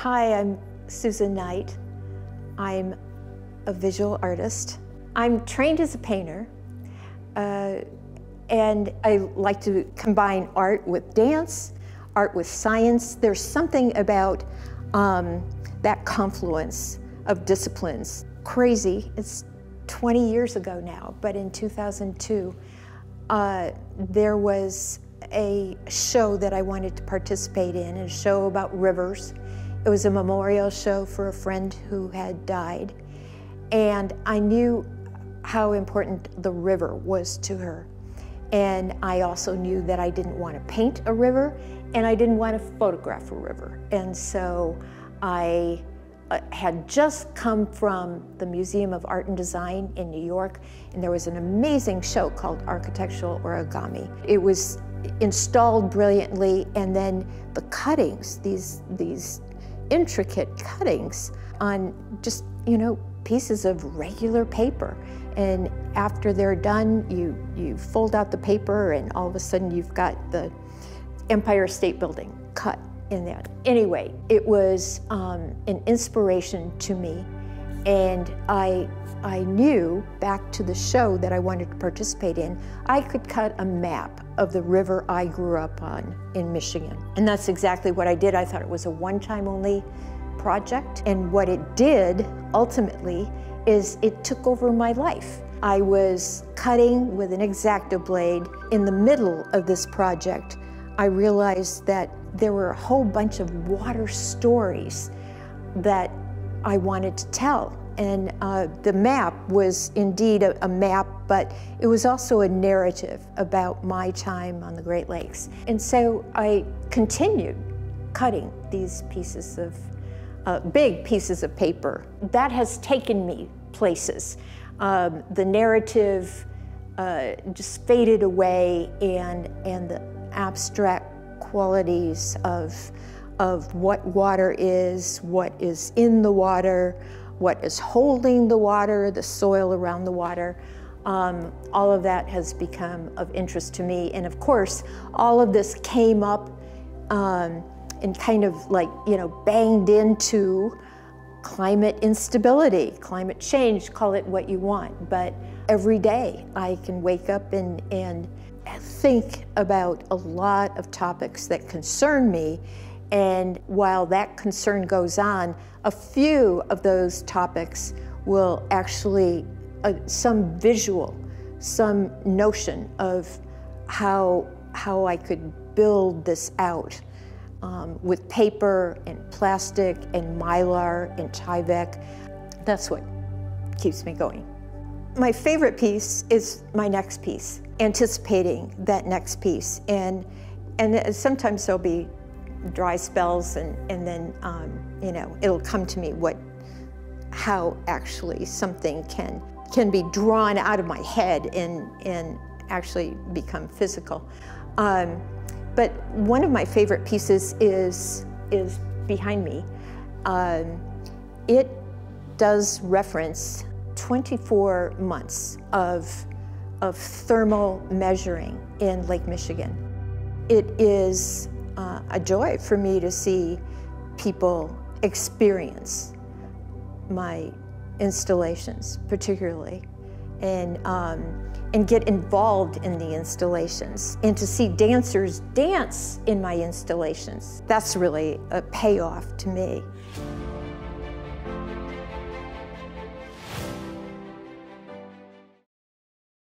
Hi, I'm Susan Knight. I'm a visual artist. I'm trained as a painter, uh, and I like to combine art with dance, art with science. There's something about um, that confluence of disciplines. Crazy, it's 20 years ago now, but in 2002, uh, there was a show that I wanted to participate in, a show about rivers. It was a memorial show for a friend who had died. And I knew how important the river was to her. And I also knew that I didn't want to paint a river and I didn't want to photograph a river. And so I uh, had just come from the Museum of Art and Design in New York, and there was an amazing show called Architectural Origami. It was installed brilliantly, and then the cuttings, these, these intricate cuttings on just, you know, pieces of regular paper. And after they're done, you, you fold out the paper and all of a sudden you've got the Empire State Building cut in that. Anyway, it was um, an inspiration to me and I, I knew back to the show that I wanted to participate in, I could cut a map of the river I grew up on in Michigan. And that's exactly what I did. I thought it was a one-time only project. And what it did ultimately is it took over my life. I was cutting with an X-Acto blade. In the middle of this project, I realized that there were a whole bunch of water stories that I wanted to tell. And uh, the map was indeed a, a, map, but it was also a narrative about my time on the Great Lakes. And so I continued cutting these pieces of, uh, big pieces of paper. That has taken me places. Um, the narrative uh, just faded away and, and the abstract qualities of of what water is, what is in the water, what is holding the water, the soil around the water. Um, all of that has become of interest to me. And of course, all of this came up um, and kind of like, you know, banged into climate instability, climate change, call it what you want. But every day I can wake up and, and think about a lot of topics that concern me and while that concern goes on, a few of those topics will actually, uh, some visual, some notion of how, how I could build this out um, with paper and plastic and mylar and Tyvek. That's what keeps me going. My favorite piece is my next piece, anticipating that next piece. And, and sometimes there'll be dry spells and, and then, um, you know, it'll come to me what, how actually something can, can be drawn out of my head and, and actually become physical. Um, but one of my favorite pieces is, is behind me. Um, it does reference 24 months of, of thermal measuring in Lake Michigan. It is uh, a joy for me to see people experience my installations, particularly, and, um, and get involved in the installations, and to see dancers dance in my installations. That's really a payoff to me.